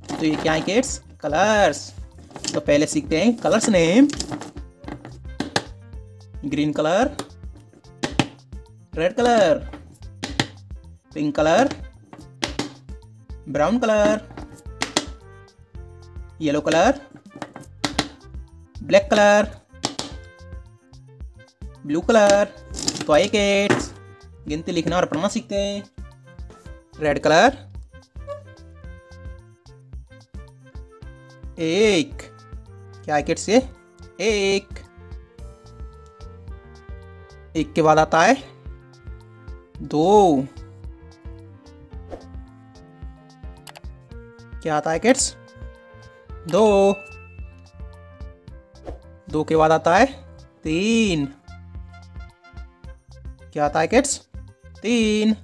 तो ये क्या है किड्स कलर्स तो पहले सीखते हैं colours name green colour red colour pink colour brown colour yellow colour black colour blue colour तो आइए किड्स गिनती लिखना और पढ़ना सीखते हैं. रेड कलर एक। क्या किड्स ये? एक। एक के बाद आता है दो। क्या आता है किड्स? दो। दो के बाद आता है तीन। क्या आता है किड्स? तीन।